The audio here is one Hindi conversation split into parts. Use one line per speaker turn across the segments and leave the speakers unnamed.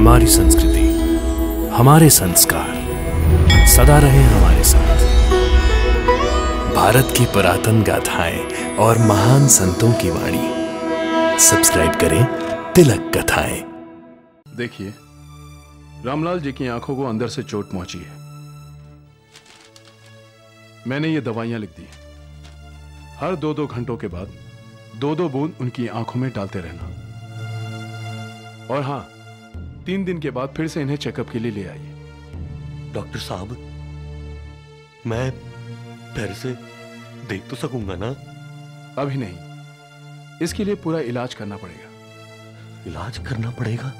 हमारी संस्कृति, हमारे संस्कार सदा रहे हमारे साथ। भारत की पुरातन गाथाएँ और महान संतों की वाणी। सब्सक्राइब करें तिलक कथाएँ।
देखिए, रामलाल जी की आँखों को अंदर से चोट पहुँची है। मैंने ये दवाइयाँ लिख दी हर दो दो घंटों के बाद दो दो बूंद उनकी आँखों में डालते रहना। और हाँ तीन दिन के बाद फिर से इन्हें चेकअप के लिए ले आइए।
डॉक्टर साहब मैं फिर से देख तो सकूँगा ना?
अभी नहीं। इसके लिए पूरा इलाज करना पड़ेगा।
इलाज करना पड़ेगा?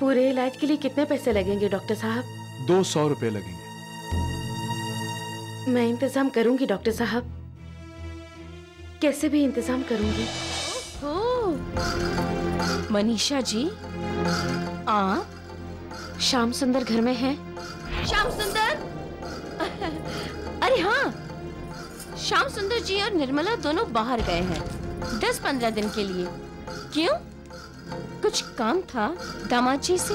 पूरे इलाज के लिए कितने पैसे लगेंगे डॉक्टर साहब?
दो सौ रुपए लगेंगे।
मैं इंतज़ाम करूँगी डॉक्टर साहब। कैसे भी इंतज़ाम करूँगी।
मनीषा जी आप
श्याम सुंदर घर में है।
श्याम सुंदर? अरे हाँ। श्याम सुंदर जी और निर्मला दोनों बाहर गए हैं दस पंद्रह दिन के लिए। क्यों? कुछ काम था दामाद जी से?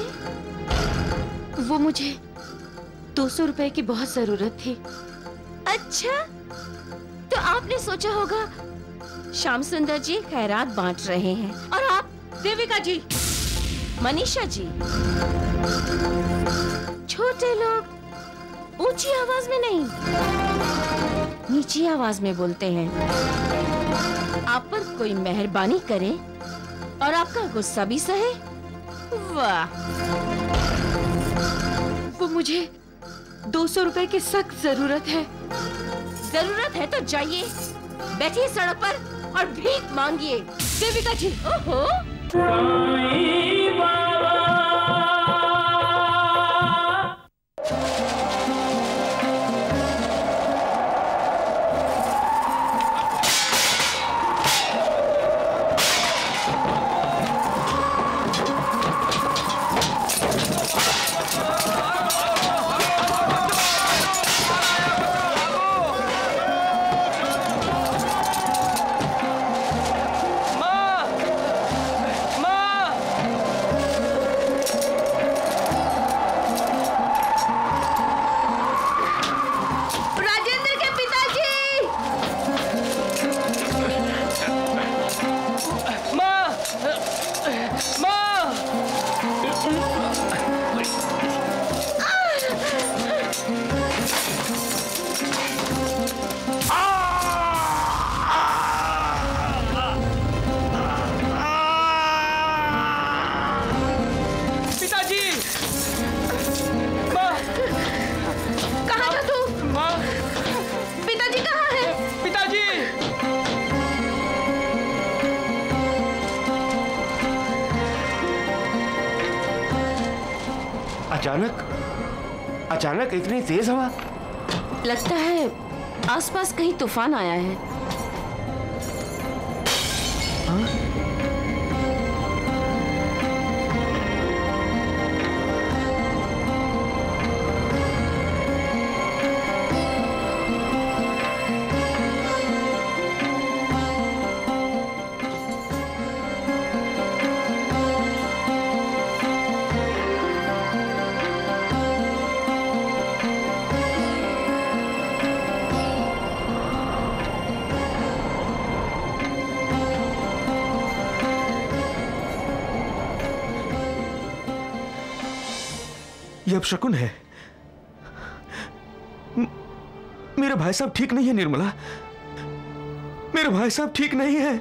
वो मुझे दो सौ रुपए की बहुत ज़रूरत थी।
अच्छा? तो आपने सोचा होगा श्याम सुंदर जी खैरात बांट रहे हैं। और आप देविका जी मनीषा जी। छोटे लोग ऊँची आवाज़ में नहीं, नीची आवाज़ में बोलते हैं। आप पर कोई मेहरबानी करे और आपका गुस्सा भी सहे। वाह।
वो मुझे दो सौ रुपए की सख्त ज़रूरत है।
ज़रूरत है तो जाइए, बैठिए सड़क पर और भीख मांगिए। देविका जी। ओहो। राजेंद्र
अचानक अचानक इतनी तेज हवा?
लगता है आसपास कहीं तूफ़ान आया है।
ये अब शकुन है। मेरे भाई साहब ठीक नहीं है निर्मला। मेरे भाई साहब ठीक नहीं है।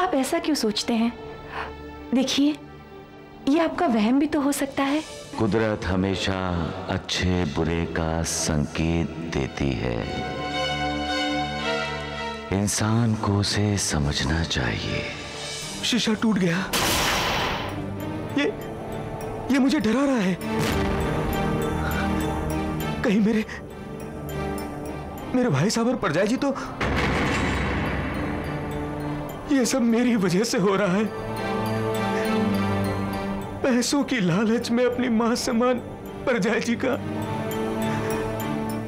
आप ऐसा क्यों सोचते हैं? देखिए ये आपका वहम भी तो हो सकता है।
कुदरत हमेशा अच्छे बुरे का संकेत देती है। इंसान को उसे समझना चाहिए।
शीशा टूट गया। ये मुझे डरा रहा है। कहीं मेरे मेरे भाई साहब और परजाई जी तो ये सब मेरी वजह से हो रहा है। पैसों की लालच में अपनी माँ समान परजाई जी का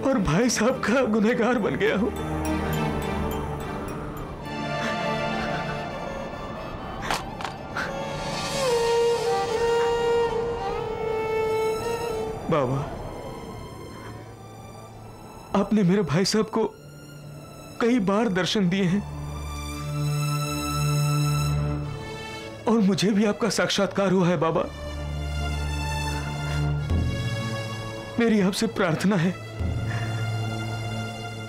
और भाई साहब का गुनहगार बन गया हूँ। बाबा, आपने मेरे भाई साहब को कई बार दर्शन दिए हैं और मुझे भी आपका साक्षात्कार हुआ है बाबा। मेरी आपसे प्रार्थना है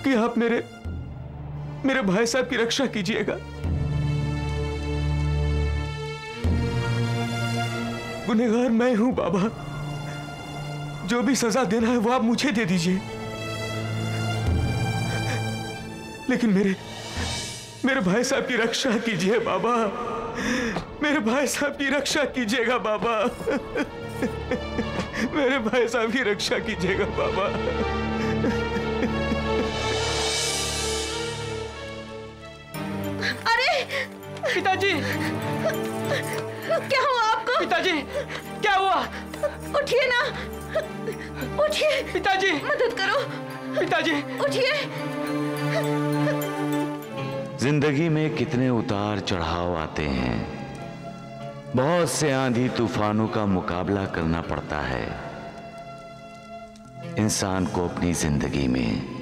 कि आप मेरे मेरे भाई साहब की रक्षा कीजिएगा। गुनेगार मैं हूँ बाबा। जो भी सजा देना है वो आप मुझे दे दीजिए। लेकिन मेरे मेरे भाई साहब की रक्षा कीजिए बाबा। मेरे भाई साहब की रक्षा कीजिएगा बाबा। मेरे भाई साहब की रक्षा कीजिएगा बाबा।
अरे!
पिताजी!
क्या हुआ आपको?
पिताजी! क्या हुआ?
उठिए ना। उठिए।
पिताजी।
मदद करो।
पिताजी।
उठिए।
ज़िंदगी में कितने उतार चढ़ाव आते हैं। बहुत से आंधी तूफानों का मुकाबला करना पड़ता है। इंसान को अपनी ज़िंदगी में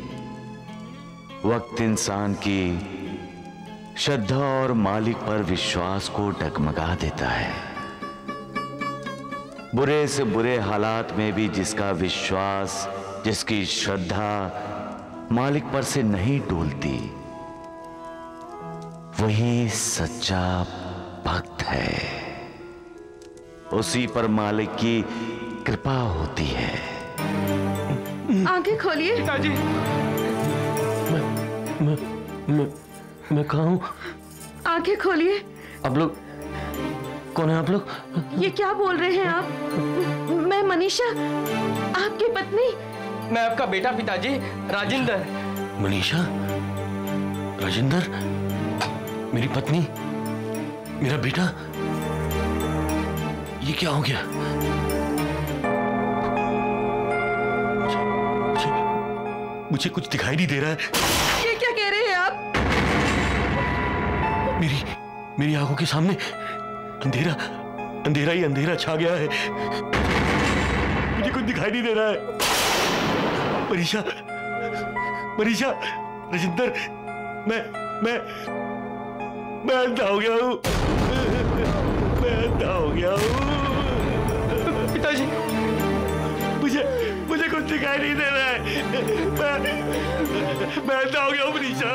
वक्त इंसान की श्रद्धा और मालिक पर विश्वास को डगमगा देता है। बुरे से बुरे हालात में भी जिसका विश्वास जिसकी श्रद्धा मालिक पर से नहीं डूलती वही सच्चा भक्त है। उसी पर मालिक की कृपा होती है।
आँखें खोलिए।
पिताजी। मैं मैं मैं कहा हूँ?
आँखें खोलिए।
अब लोग कौन है आप लोग?
ये क्या बोल रहे हैं आप? मैं मनीषा आपकी पत्नी।
मैं आपका बेटा पिताजी राजेंद्र।
मनीषा? राजेंद्र? मेरी पत्नी? मेरा बेटा? ये क्या हो गया? मुझे, मुझे कुछ दिखाई नहीं दे रहा है।
ये क्या कह रहे हैं आप?
मेरी मेरी आँखों के सामने अंधेरा अंधेरा ही अंधेरा छा गया है। मुझे कुछ दिखाई नहीं दे रहा है। मनीषा मनीषा राजेंद्र मैं मैं मैं अंधा हो गया हूँ। मैं अंधा हो गया हूँ।
पिताजी
मुझे मुझे कुछ दिखाई नहीं दे रहा है। मैं मैं अंधा हो गया हूँ मनीषा।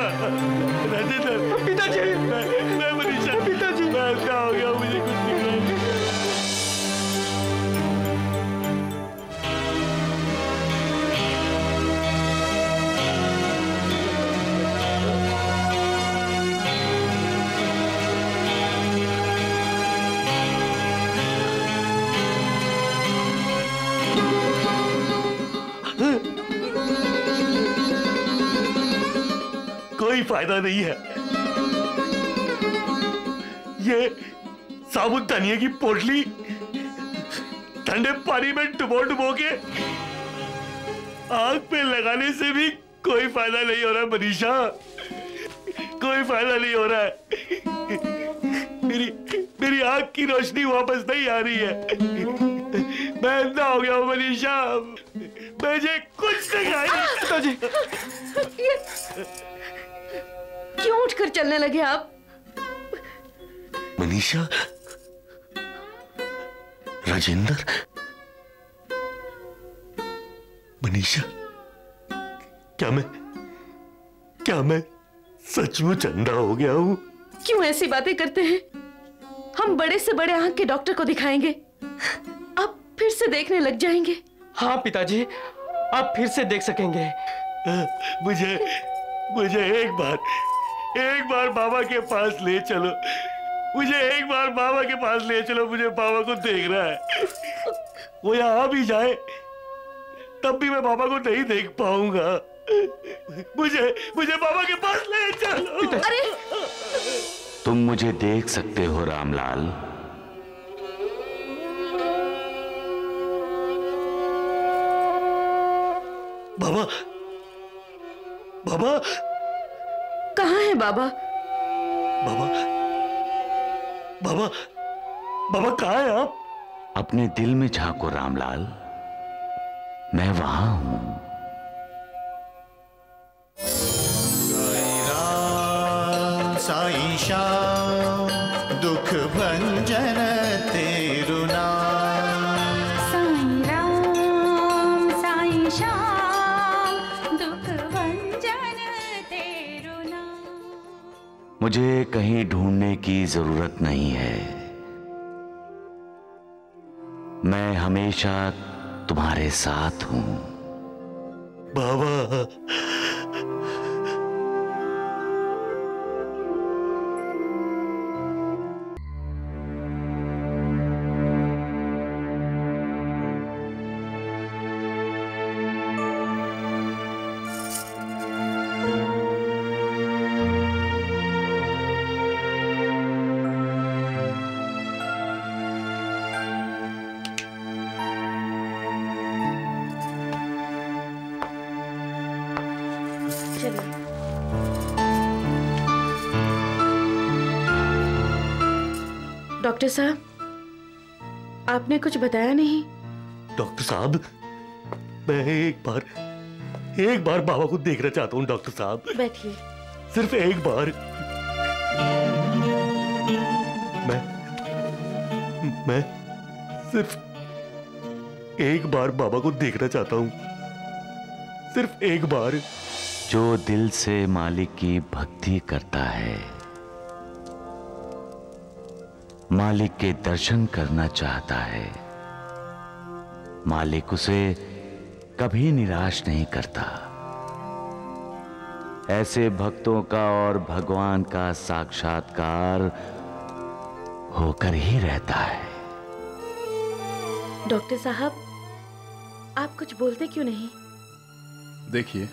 राजेंद्र
पिताजी।
मैं मैं हो गया मुझे कुछ कोई फ़ायदा नहीं है। ये साबुन धनिया की पोटली ठंडे पानी में डुबो डुबो के आग पे लगाने से भी कोई फ़ायदा नहीं हो रहा है मनीषा। कोई फ़ायदा नहीं हो रहा है। मेरी मेरी आग की रोशनी वापस नहीं आ रही है। मैं अंधा हो गया हूँ मनीषा। मुझे कुछ नहीं
ये क्यों उठकर चलने लगे आप?
मनीषा राजेंद्र? मनीषा क्या मैं क्या मैं सचमुच अंधा हो गया हूँ?
क्यों ऐसी बातें करते हैं? हम बड़े से बड़े आँख के डॉक्टर को दिखाएँगे। अब फिर से देखने लग जाएँगे।
हाँ पिताजी आप फिर से देख सकेंगे।
मुझे मुझे एक बार एक बार बाबा के पास ले चलो। मुझे एक बार बाबा के पास ले चलो मुझे बाबा को देख रहा है। वो यहाँ भी जाए तब भी मैं बाबा को नहीं देख पाऊँगा। मुझे मुझे बाबा के पास ले चलो।
अरे।
तुम मुझे देख सकते हो रामलाल।
बाबा बाबा।
कहाँ है बाबा?
बाबा बाबा बाबा कहा है आप?
अपने दिल में झांको रामलाल। मैं वहाँ हूँ।
साई श्याम दुख भंजन
मुझे कहीं ढूँढने की ज़रूरत नहीं है। मैं हमेशा तुम्हारे साथ हूँ।
बाबा
डॉक्टर साहब आपने कुछ बताया नहीं।
डॉक्टर साहब मैं एक बार एक बार बाबा को देखना चाहता हूँ डॉक्टर साहब।
बैठिए।
सिर्फ़ एक बार। मैं मैं सिर्फ़ एक बार बाबा को देखना चाहता हूँ। सिर्फ़ एक बार।
जो दिल से मालिक की भक्ति करता है। मालिक के दर्शन करना चाहता है। मालिक उसे कभी निराश नहीं करता। ऐसे भक्तों का और भगवान का साक्षात्कार होकर ही रहता है।
डॉक्टर साहब आप कुछ बोलते क्यों नहीं?
देखिए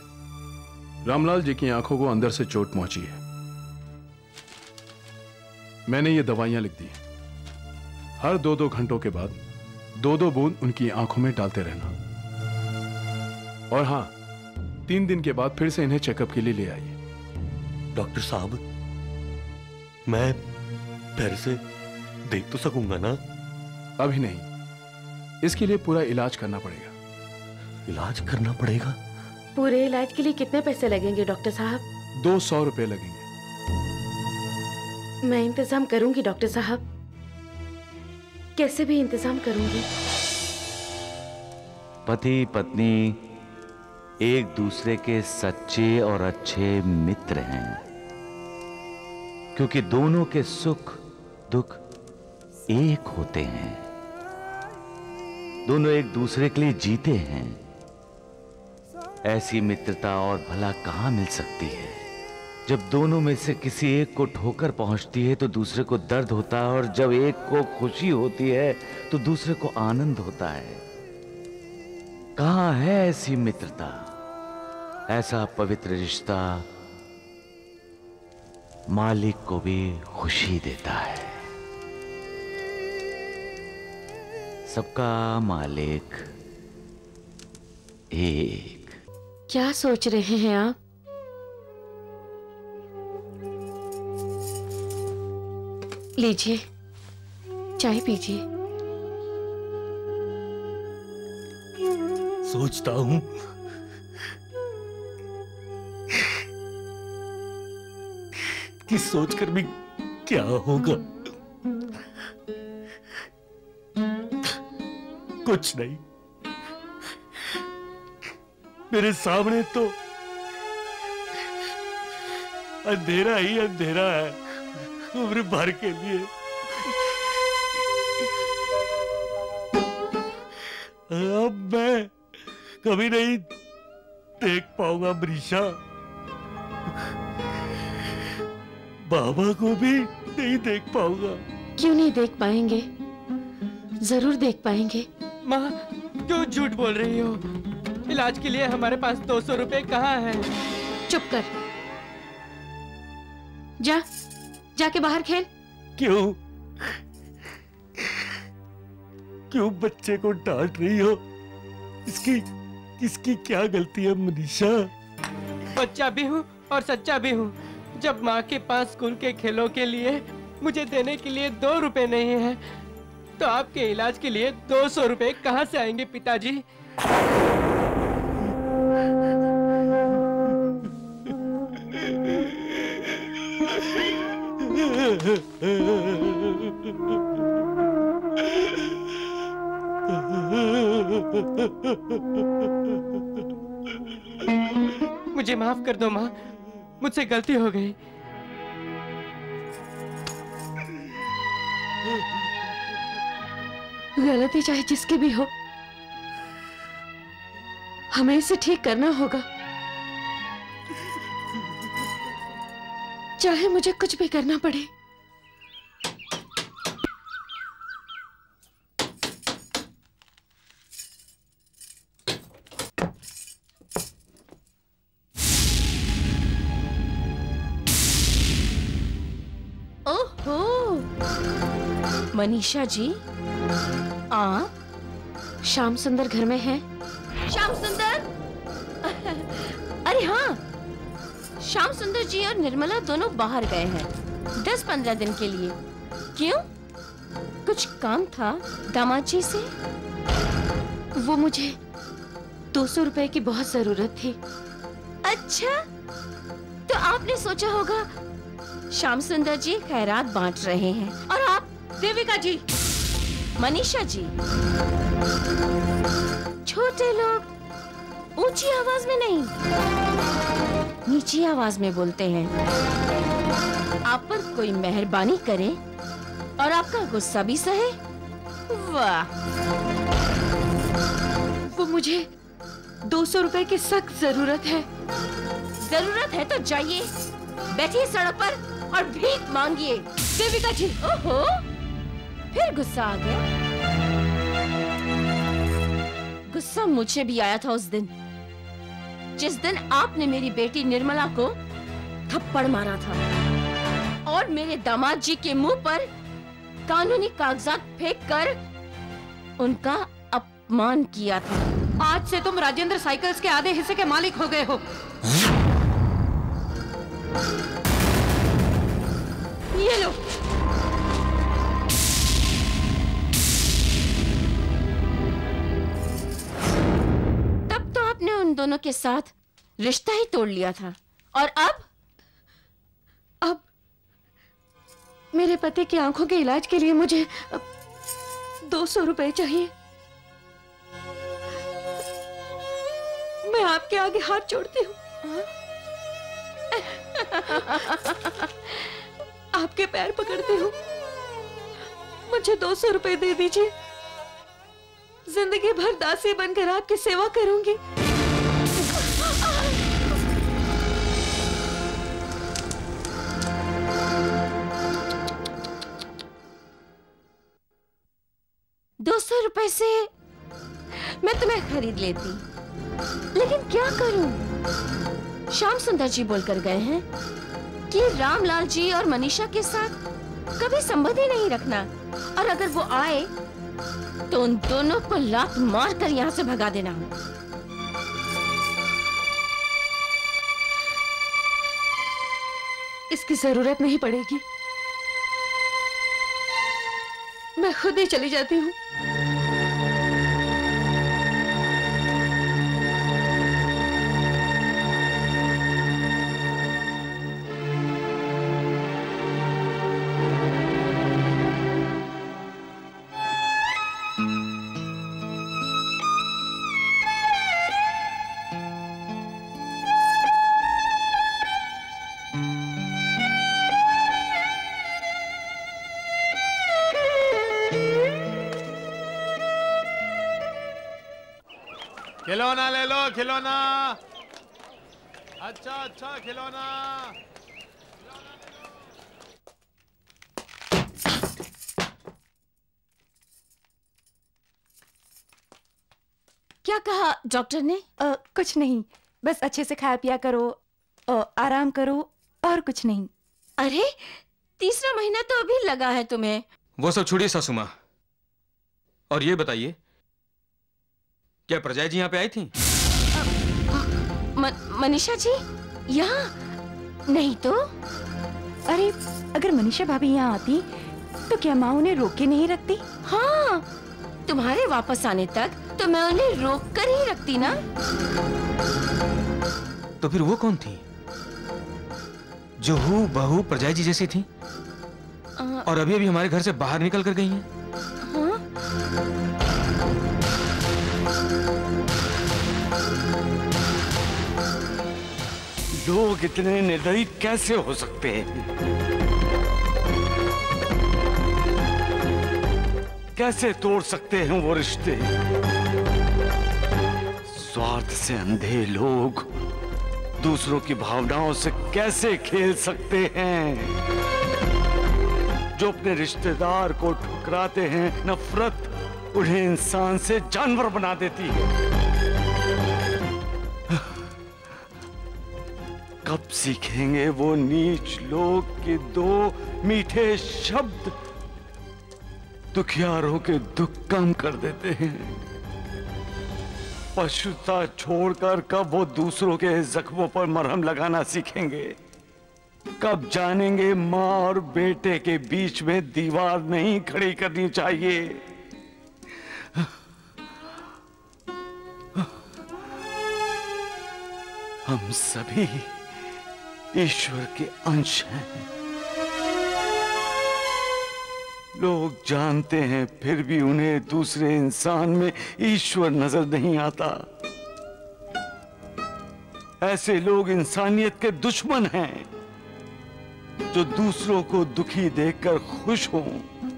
रामलाल जी की आँखों को अंदर से चोट पहुँची है। मैंने ये दवाइयाँ लिख दी हर दो दो घंटों के बाद दो दो बूंद उनकी आँखों में डालते रहना। और हाँ तीन दिन के बाद फिर से इन्हें चेकअप के लिए ले आइए।
डॉक्टर साहब मैं फिर से देख तो सकूँगा ना?
अभी नहीं। इसके लिए पूरा इलाज करना पड़ेगा।
इलाज करना पड़ेगा?
पूरे इलाज के लिए कितने पैसे लगेंगे डॉक्टर साहब?
दो सौ रुपए लगेंगे।
मैं इंतज़ाम करूँगी डॉक्टर साहब। कैसे भी इंतज़ाम करूँगी।
पति पत्नी एक दूसरे के सच्चे और अच्छे मित्र हैं। क्योंकि दोनों के सुख, दुख एक होते हैं। दोनों एक दूसरे के लिए जीते हैं। ऐसी मित्रता और भला कहाँ मिल सकती है? जब दोनों में से किसी एक को ठोकर पहुँचती है तो दूसरे को दर्द होता है, और जब एक को खुशी होती है तो दूसरे को आनंद होता है। कहाँ है ऐसी मित्रता? ऐसा पवित्र रिश्ता मालिक को भी खुशी देता है। सबका मालिक एक।
क्या सोच रहे हैं आप? लीजिए, चाय पीजिए।
सोचता हूँ। कि सोचकर भी क्या होगा? कुछ नहीं। मेरे सामने तो अंधेरा ही अंधेरा है। उम्र भर के लिए। अब मैं कभी नहीं देख पाऊँगा मरीशा बाबा को भी नहीं देख पाऊँगा।
क्यों नहीं देख पाएँगे? ज़रूर देख पाएँगे।
माँ क्यों झूठ बोल रही हो? इलाज के लिए हमारे पास दो सौ रुपए कहाँ है?
चुप कर। जा। जाके बाहर खेल।
क्यों? क्यों बच्चे को डांट रही हो? इसकी इसकी क्या गलती है मनीषा?
बच्चा भी हूँ और सच्चा भी हूँ। जब माँ के पास स्कूल के खेलों के लिए मुझे देने के लिए दो रुपए नहीं है तो आपके इलाज के लिए दो सौ रुपए कहाँ से आएँगे पिताजी?
मुझे माफ़ कर दो माँ। मुझसे गलती हो गई।
गलती चाहे जिसकी भी हो। हमें इसे ठीक करना होगा। चाहे मुझे कुछ भी करना पड़े।
मनीषा जी आप
श्याम सुंदर घर में है?
श्याम सुंदर? अरे हाँ श्याम सुंदर जी और निर्मला दोनों बाहर गए हैं दस पंद्रह दिन के लिए। क्यों? कुछ काम था दामाद जी से?
वो मुझे दो सौ रुपए की बहुत ज़रूरत थी।
अच्छा तो आपने सोचा होगा श्याम सुंदर जी खैरात बांट रहे हैं देविका जी। मनीषा जी। छोटे लोग ऊँची आवाज़ में नहीं, नीची आवाज़ में बोलते हैं। आप पर कोई मेहरबानी करे और आपका गुस्सा भी सहे। वाह।
वो मुझे दो सौ रुपए की सख्त ज़रूरत है।
ज़रूरत है तो जाइए। बैठिए सड़क पर और भीख मांगिए। देविका जी, ओहो। फिर गुस्सा आ गया। गुस्सा मुझे भी आया था उस दिन। जिस दिन आपने मेरी बेटी निर्मला को थप्पड़ मारा था और मेरे दामाद जी के मुँह पर कानूनी कागजात फेंक कर उनका अपमान किया था।
आज से तुम राजेंद्र साइकिल्स के आधे हिस्से के मालिक हो गए हो।
ये लो। दोनों के साथ रिश्ता ही तोड़ लिया था। और अब?
अब मेरे पति की आँखों के इलाज के लिए मुझे दो सौ रुपए चाहिए। मैं आपके आगे हाथ जोड़ती हूँ। आपके पैर पकड़ती हूँ। मुझे दो सौ रुपए दे दीजिए। ज़िंदगी भर दासी बनकर आपकी सेवा करूँगी।
दो सौ रुपए से मैं तुम्हें खरीद लेती। लेकिन क्या करूँ? श्याम सुंदर जी बोलकर गए हैं कि रामलाल जी और मनीषा के साथ कभी संबंध ही नहीं रखना। और अगर वो आए तो उन दोनों को लात मार कर यहाँ से भगा देना।
इसकी ज़रूरत नहीं पड़ेगी। मैं खुद ही चली जाती हूँ।
खिलौना। अच्छा अच्छा खिलौना।
क्या कहा डॉक्टर ने?
अ, कुछ नहीं। बस अच्छे से खाया पिया करो अ, आराम करो और कुछ नहीं।
अरे तीसरा महीना तो अभी लगा है तुम्हें।
वो सब छोड़िए सासू माँ और ये बताइए क्या प्रजा जी यहाँ पे आई थी?
म, मनीषा जी यहाँ? नहीं तो?
अरे अगर मनीषा भाभी यहाँ आती तो क्या माँ उन्हें रोक के नहीं रखती?
हाँ तुम्हारे वापस आने तक तो मैं उन्हें रोक कर ही रखती ना।
तो फिर वो कौन थी? जो हु बहू प्रजा जी जैसी थी? आ... और अभी अभी हमारे घर से बाहर निकल कर गई हैं।
लोग इतने निर्दयी कैसे हो सकते हैं? कैसे तोड़ सकते हैं वो रिश्ते? स्वार्थ से अंधे लोग दूसरों की भावनाओं से कैसे खेल सकते हैं? जो अपने रिश्तेदार को ठुकराते हैं, नफरत उन्हें इंसान से जानवर बना देती है। कब सीखेंगे वो नीच लोग के दो मीठे शब्द। दुखियारों के दुख कम कर देते हैं। पशुता छोड़कर कब वो दूसरों के जख्मों पर मरहम लगाना सीखेंगे? कब जानेंगे माँ और बेटे के बीच में दीवार नहीं खड़ी करनी चाहिए? हम सभी ईश्वर के अंश हैं। लोग जानते हैं, फिर भी उन्हें दूसरे इंसान में ईश्वर नज़र नहीं आता। ऐसे लोग इंसानियत के दुश्मन हैं, जो दूसरों को दुखी देखकर खुश हों,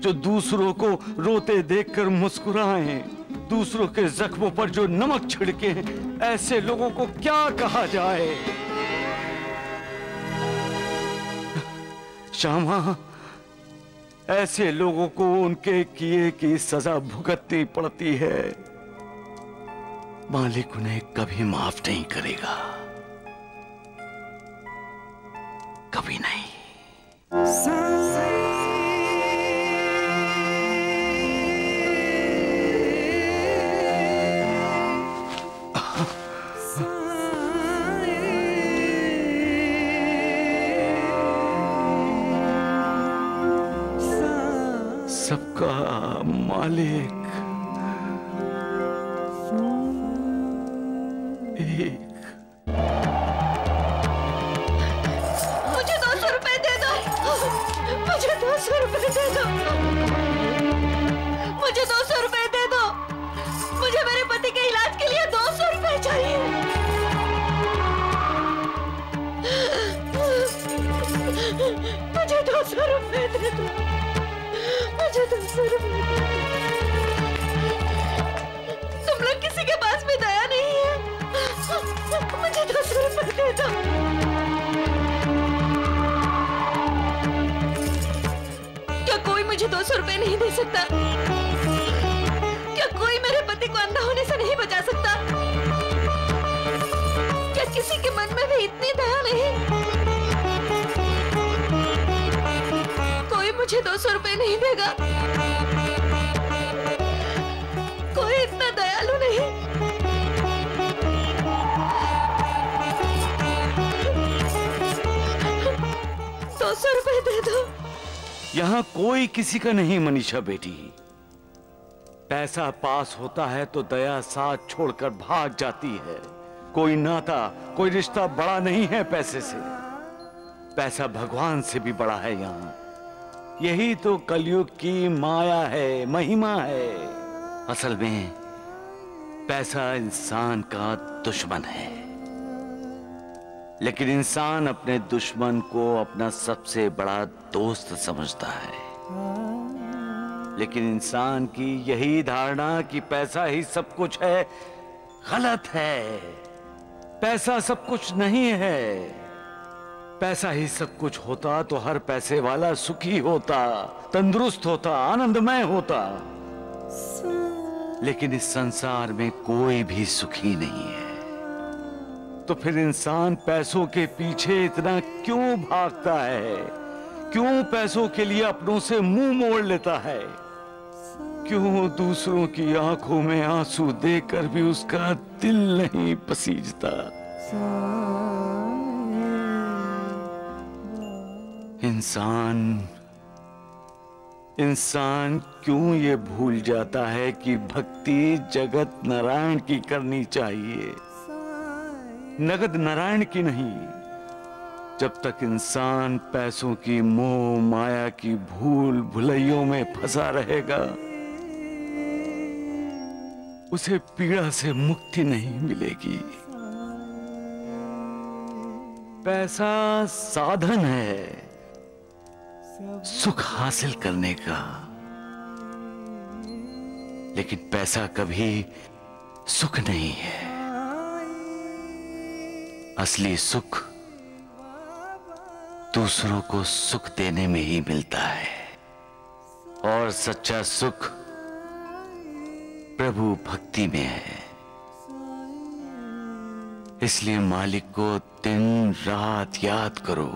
जो दूसरों को रोते देखकर मुस्कुराएँ, दूसरों के जख्मों पर जो नमक छिड़के ऐसे लोगों को क्या कहा जाए? श्यामा, ऐसे लोगों को उनके किए की सजा भुगतनी पड़ती है। मालिक उन्हें कभी माफ़ नहीं करेगा। कभी नहीं।
रुपए दे दो मुझे दो सौ रुपए दे दो। मुझे मेरे पति के इलाज के लिए दो सौ रुपए चाहिए। मुझे दो सौ रुपए दे दो। मुझे दो सौ रुपए तुम लोग किसी के पास भी दया नहीं है। मुझे दो सौ रुपए दे दो। दो सौ रुपए नहीं दे सकता। क्या कोई मेरे पति को अंधा होने से नहीं बचा सकता? क्या किसी के मन में भी इतनी दया नहीं? कोई मुझे दो सौ रुपए नहीं देगा। कोई इतना दयालु नहीं। दो सौ रुपए दे दो।
यहाँ कोई किसी का नहीं मनीषा बेटी। पैसा पास होता है तो दया साथ छोड़कर भाग जाती है। कोई नाता, कोई रिश्ता बड़ा नहीं है पैसे से। पैसा भगवान से भी बड़ा है यहाँ। यही तो कलयुग की माया है, महिमा है। असल में पैसा इंसान का दुश्मन है। लेकिन इंसान अपने दुश्मन को अपना सबसे बड़ा दोस्त समझता है। लेकिन इंसान की यही धारणा कि पैसा ही सब कुछ है, गलत है। पैसा सब कुछ नहीं है। पैसा ही सब कुछ होता तो हर पैसे वाला सुखी होता, तंदुरुस्त होता, आनंदमय होता। लेकिन इस संसार में कोई भी सुखी नहीं है। तो फिर इंसान पैसों के पीछे इतना क्यों भागता है? क्यों पैसों के लिए अपनों से मुँह मोड़ लेता है? क्यों दूसरों की आँखों में आँसू देखकर भी उसका दिल नहीं पसीजता? इंसान इंसान क्यों ये भूल जाता है कि भक्ति जगत नारायण की करनी चाहिए? नगद नारायण की नहीं, जब तक इंसान पैसों की मोह माया की भूल भुलैयों में फंसा रहेगा, उसे पीड़ा से मुक्ति नहीं मिलेगी। पैसा साधन है सुख हासिल करने का, लेकिन पैसा कभी सुख नहीं है। असली सुख दूसरों को सुख देने में ही मिलता है। और सच्चा सुख प्रभु भक्ति में है। इसलिए मालिक को दिन रात याद करो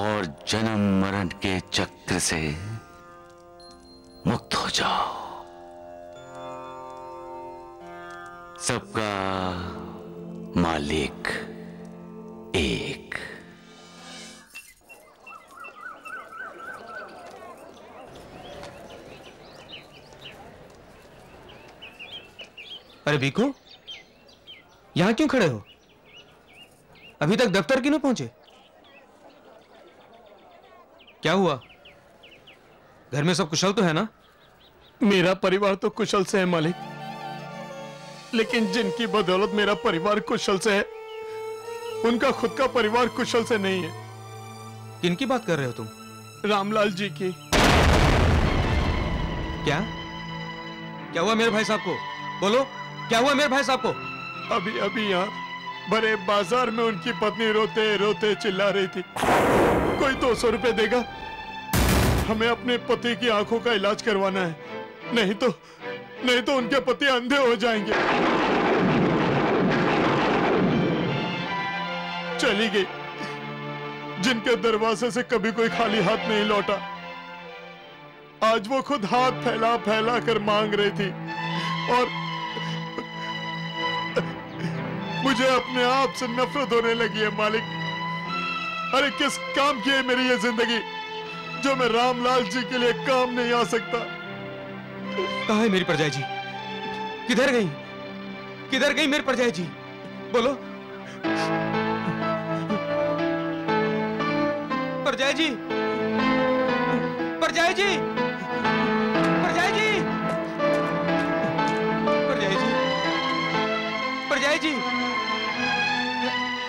और जन्म मरण के चक्र से मुक्त हो जाओ। सबका मालिक एक।
अरे बीकू यहाँ क्यों खड़े हो? अभी तक दफ्तर क्यों नहीं पहुँचे? क्या हुआ? घर में सब कुशल तो है ना?
मेरा परिवार तो कुशल से है मालिक। लेकिन जिनकी बदौलत मेरा परिवार कुशल से है उनका खुद का परिवार कुशल से नहीं है।
किनकी बात कर रहे हो तुम?
रामलाल जी की।
क्या? क्या हुआ मेरे भाई साहब को? बोलो क्या हुआ मेरे भाई साहब को?
अभी अभी यहाँ बड़े बाज़ार में उनकी पत्नी रोते रोते चिल्ला रही थी। कोई दो सौ रुपए देगा? हमें अपने पति की आँखों का इलाज करवाना है। नहीं तो नहीं तो उनके पति अंधे हो जाएँगे। चली गई, जिनके दरवाजे से कभी कोई खाली हाथ नहीं लौटा। आज वो खुद हाथ फैला फैला कर मांग रही थी और मुझे अपने आप से नफरत होने लगी है, मालिक। अरे, किस काम की है मेरी ये ज़िंदगी, जो मैं रामलाल जी के लिए काम नहीं आ सकता?
कहा है मेरी परजाई जी? किधर गई? किधर गई मेरी परजाई जी? बोलो। परजाई जी। परजाई जी। परजाई जी। परजाई जी। परजाई जी।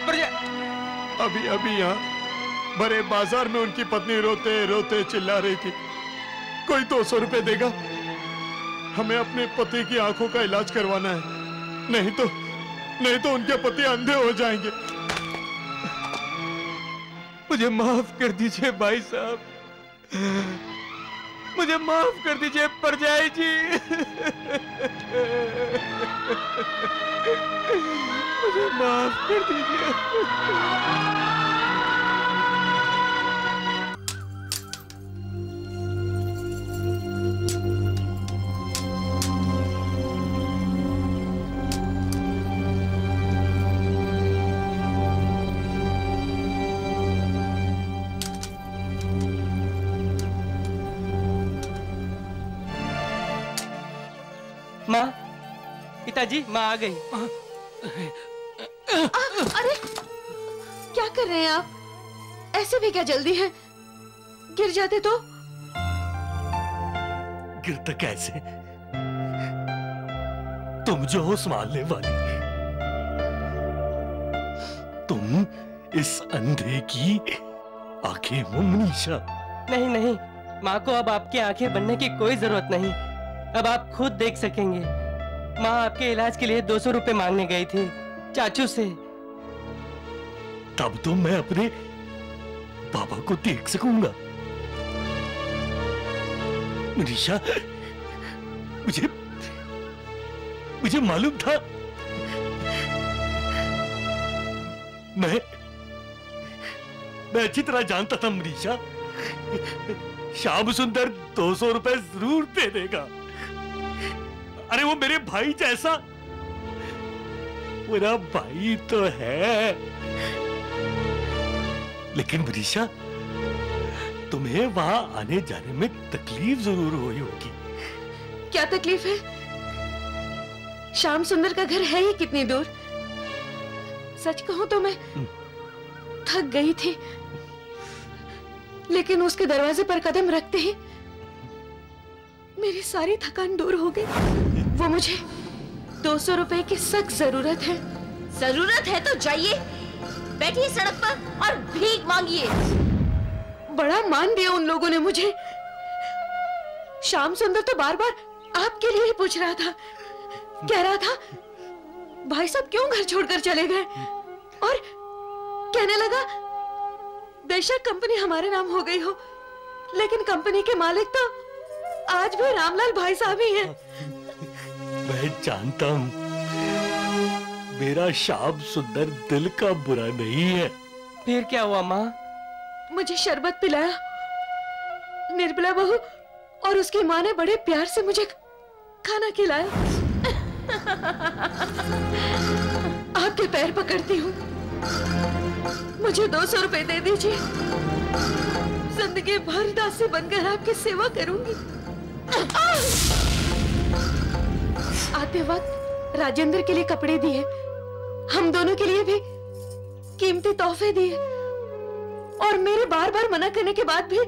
परजाई
अभी अभी यहाँ भरे बाज़ार में उनकी पत्नी रोते रोते चिल्ला रही थी। कोई दो सौ रुपए देगा? हमें अपने पति की आँखों का इलाज करवाना है। नहीं तो नहीं तो उनके पति अंधे हो जाएँगे।
मुझे माफ़ कर दीजिए भाई साहब। मुझे माफ़ कर दीजिए परजाई जी। मुझे माफ़ कर दीजिए।
पिताजी माँ आ गई।
अरे क्या कर रहे हैं आप? ऐसे भी क्या जल्दी है? गिर जाते तो?
गिरता कैसे? तुम जो हो संभालने वाली। तुम इस अंधे की आँखें हो मनीषा।
नहीं नहीं माँ को अब आपकी आँखें बनने की कोई ज़रूरत नहीं। अब आप खुद देख सकेंगे। माँ आपके इलाज के लिए दो सौ रुपए मांगने गई थी, चाचू से।
तब तो मैं अपने बाबा को देख सकूँगा। मनीषा, मुझे मुझे मालूम था। मैं मैं अच्छी तरह जानता था, मनीषा। श्याम सुंदर दो सौ रुपए ज़रूर दे देगा। अरे वो मेरे भाई जैसा। मेरा भाई तो है। लेकिन मनीषा तुम्हें वहाँ आने जाने में तकलीफ़ ज़रूर हुई होगी।
क्या तकलीफ़ है? श्याम सुंदर का घर है ही कितनी दूर? सच कहूँ तो मैं थक गई थी। लेकिन उसके दरवाजे पर कदम रखते ही मेरी सारी थकान दूर हो गई। वो मुझे दो सौ रुपए की सख्त ज़रूरत है।
ज़रूरत है तो जाइए बैठिए सड़क पर और भीख मांगिए।
बड़ा मान दिया उन लोगों ने मुझे। श्याम सुंदर तो बार बार आपके लिए ही पूछ रहा था। कह रहा था भाई साहब क्यों घर छोड़कर चले गए? और कहने लगा बेशक कंपनी हमारे नाम हो गई हो लेकिन कंपनी के मालिक तो आज भी रामलाल भाई साहब ही हैं।
मैं जानता हूँ। मेरा श्याम सुंदर दिल का बुरा नहीं है।
फिर क्या हुआ माँ?
मुझे शरबत पिलाया। निर्मला बहू और उसकी माँ ने बड़े प्यार से मुझे खाना खिलाया। आपके पैर पकड़ती हूँ। मुझे दो सौ रुपए दे दीजिए। ज़िंदगी भर दासी बनकर आपकी सेवा करूँगी। आते वक्त राजेंद्र के लिए कपड़े दिए हम दोनों के लिए भी कीमती तोहफे दिए और मेरे बार बार मना करने के बाद भी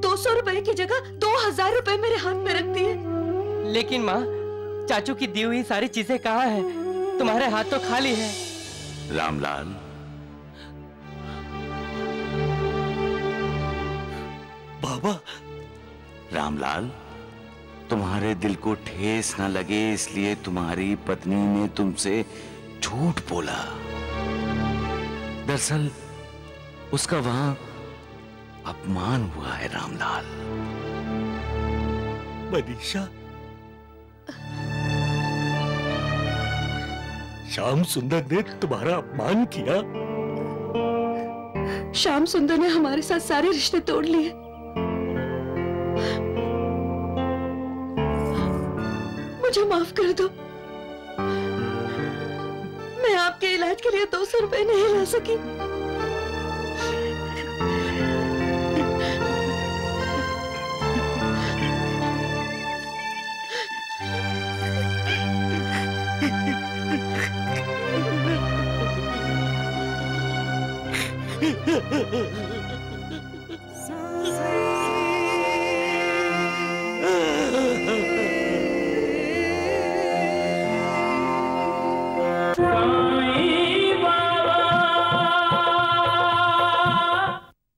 दो सौ रुपए की जगह दो हज़ार रुपए मेरे हाथ में रख दिए।
लेकिन माँ चाचू की दी हुई सारी चीज़ें कहाँ है? तुम्हारे हाथ तो खाली है।
रामलाल
बाबा।
रामलाल? तुम्हारे दिल को ठेस ना लगे इसलिए तुम्हारी पत्नी ने तुमसे झूठ बोला। दरअसल उसका वहाँ अपमान हुआ है रामलाल।
मनीषा। श्याम सुंदर ने तुम्हारा अपमान किया।
श्याम सुंदर ने हमारे साथ सारे रिश्ते तोड़ लिए। मुझे माफ़ कर दो। मैं आपके इलाज के लिए दो सौ रुपए नहीं ला सकी।